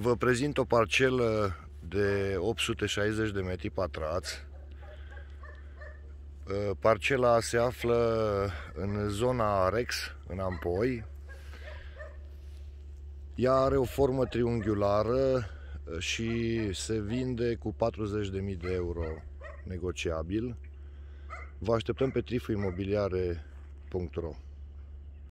Vă prezint o parcelă de 860 de metri pătrați. Uh, parcela se află în zona Rex, în Ampoi. Ea are o formă triunghiulară uh, și se vinde cu 40.000 de euro negociabil. Vă așteptăm pe trifuimobiliare.ro